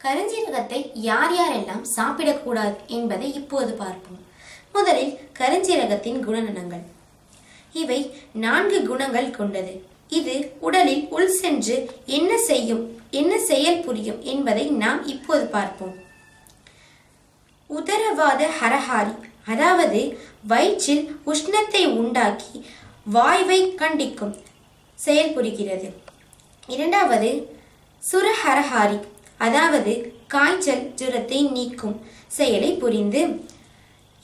கருஞ்சீரகத்தை யார் யாரெல்லாம் சாப்பிடக்கூடாது என்பதை இப்போது பார்ப்போம். முதலில் கருஞ்சீரகத்தின் குணநலங்கள் இவை நான்கு குணங்கள் கொண்டது. இது உடலில் உள் சென்று என்ன செய்யும் என்ன செயல் புரியும் என்பதை நாம் இப்போது பார்ப்போம். உதரவாத ஹரஹாரி அதாவது வயிற்றில் உஷ்ணத்தை உண்டாக்கி வாய்வை கண்டிக்கும் செயல் புரிகிறது. இரண்டாவது சுரஹரஹாரி அதாவது காய்ச்சல் ஜுரத்தை நீக்கும் செயலை புரிந்து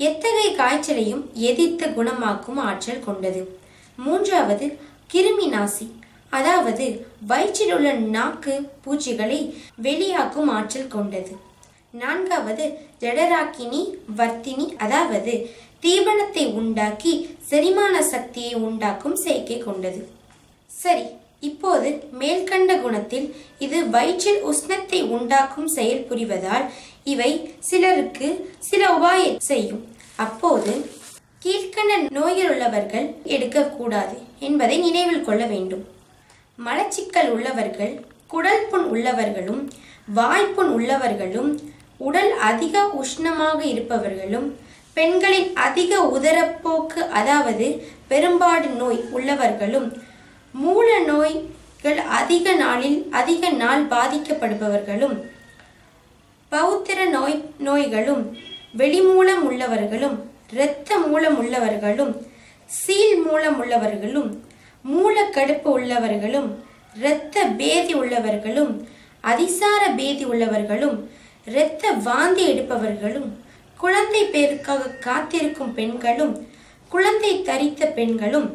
எத்தகைய காய்ச்சலையும் எதிர்த்து குணமாக்கும் ஆற்றல் கொண்டது. மூன்றாவது கிருமி நாசி. அதாவது வயிற்றில் உள்ள நாக்கு பூச்சிகளை வெளியாக்கும் ஆற்றல் கொண்டது. நான்காவது ஜடராக்கினி வர்த்தினி. அதாவது தீபனத்தை உண்டாக்கி செரிமான சக்தியை உண்டாக்கும் செயற்கை கொண்டது. சரி இப்போது மேல்கண்ட குணத்தில் இது வயிற்றில் உஷ்ணத்தை உண்டாக்கும் செயல் புரிவதால் இவை சிலருக்கு சில உபாய செய்யும். அப்போது கீழ்கண்ட நோயில் உள்ளவர்கள் எடுக்கக்கூடாது என்பதை நினைவில் கொள்ள வேண்டும். மலச்சிக்கல் உள்ளவர்கள் குடல் புண் உள்ளவர்களும் வாய்ப்புண் உள்ளவர்களும் உடல் அதிக உஷ்ணமாக இருப்பவர்களும் பெண்களின் அதிக உதரப்போக்கு அதாவது பெரும்பாடு நோய் உள்ளவர்களும் மூல நோய் அதிக நாளில் அதிக நாள் பாதிக்கப்படுபவர்களும் பௌத்திர நோய் நோய்களும் வெளிமூலம் உள்ளவர்களும் இரத்த மூலம் உள்ளவர்களும் சீல் மூலம் உள்ளவர்களும் மூலக்கடுப்பு உள்ளவர்களும் இரத்த பேதி உள்ளவர்களும் அதிசார பேதி உள்ளவர்களும் இரத்த வாந்தி எடுப்பவர்களும் குழந்தை பேருக்காக காத்திருக்கும் பெண்களும் குழந்தை தரித்த பெண்களும்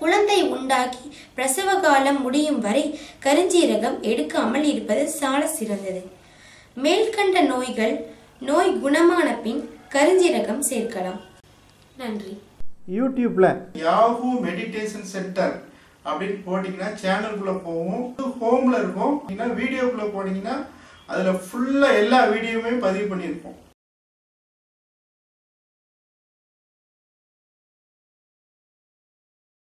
குழந்தை உண்டாகி பிரசவ காலம் முடியும் வரை கருஞ்சீரகம் எடுக்காமல் இருப்பது சால சிறந்தது. மேல்கண்ட நோய்கள் நோய் குணமான பின் கருஞ்சீரகம் சேர்க்கலாம். நன்றி. யூடியூப்பில் யாஹூ மெடிடேஷன் சென்டர் அப்படின்னு போட்டிங்கன்னா சேனலுக்குள்ள போவோம் ஹோம்ல இருக்கும். வீடியோக்குள்ள போனீங்கன்னா அதுல ஃபுல்லா எல்லா வீடியோவுமே பதிவு பண்ணியிருப்போம்.